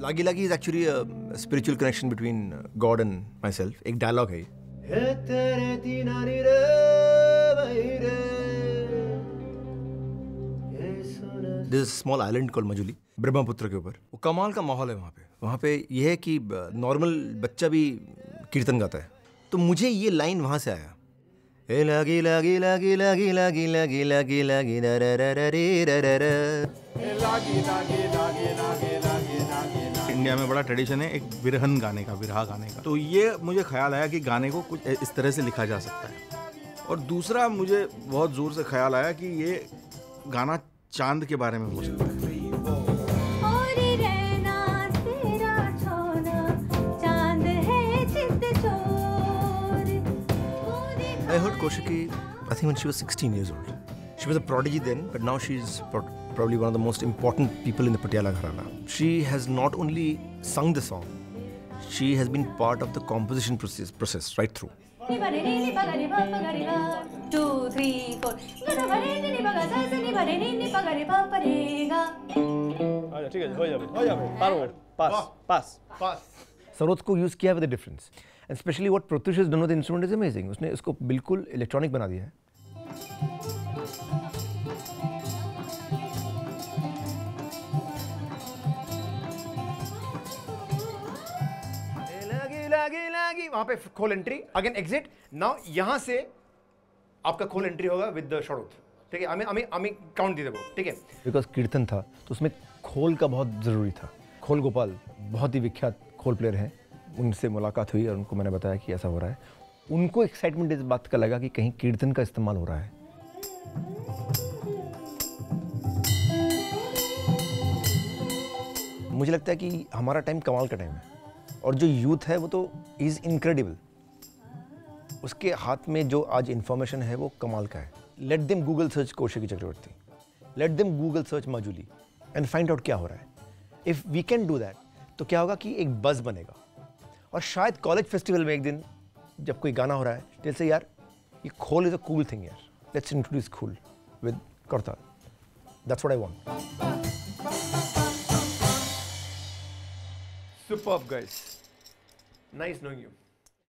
लागी लागी is actually a spiritual connection between God and myself एक डायलॉग है this small island call Majuli Brahmaputra के ऊपर वो कमाल का माहौल है वहाँ पे वहाँ पे ये है कि नॉर्मल बच्चा भी कीर्तन गाता है तो मुझे ये लाइन वहाँ से आया ए लागी लागी लागी लागी लागी लागी लागी लागी रा रा रा रा रे रा रा रा इंडिया में बड़ा ट्रेडिशन है एक विरहन गाने का विरहा गाने का। तो ये मुझे ख्याल आया कि गाने को कुछ इस तरह से लिखा जा सकता है। और दूसरा मुझे बहुत ज़ोर से ख्याल आया कि ये गाना चाँद के बारे में हो सकता है। और रहना तेरा छोना चाँद है चित चोर I heard Koshiki, I think when she was 16 years old. She was a prodigy then, but now she's pro probably one of the most important people in the Patiala Gharana. She has not only sung the song, she has been part of the composition process, process right through. Two, three, four. Pass, pass, pass. Saroj को use किया with difference and specially what Pratyush done with instrument is amazing उसने इसको बिल्कुल electronic बना दिया है लगी लगी वहाँ पे खोल एंट्री अगेन एग्जिट नाउ यहाँ से आपका खोल एंट्री होगा विद द शरूत ठीक है, हमें हमें हमें काउंट दे देबो ठीक है? बिकॉज़ कीर्तन था तो उसमें खोल का बहुत ज़रूरी था। खोल गोपाल बहुत ही विख्यात खोल प्लेयर हैं। उनसे मुलाकात हुई और उनको मैंने बताया कि ऐसा हो रहा है। उनको एक्साइटमेंट इस बात का लगा कि कहीं कीर्तन का इस्तेमाल हो रहा है। मुझे लगता है कि हमारा टाइम कमाल का टाइम है। और जो यूथ है, वो तो इज़ इनक्रेडिबल उसके हाथ में जो आज इंफॉर्मेशन है, वो कमाल का है। Let them Google search Kaushiki Chakraborty let them Google search Majuli and find out क्या हो रहा है। If we can do that तो क्या होगा कि एक बज़ बनेगा। और शायद कॉलेज फेस्टिवल में एक दिन जब कोई गाना हो रहा है दिल से यार, ये khol is a cool thing यार। लेट्स इंट्रोड्यूस खोल विद करता that's what I want Superb, guys. Nice knowing you.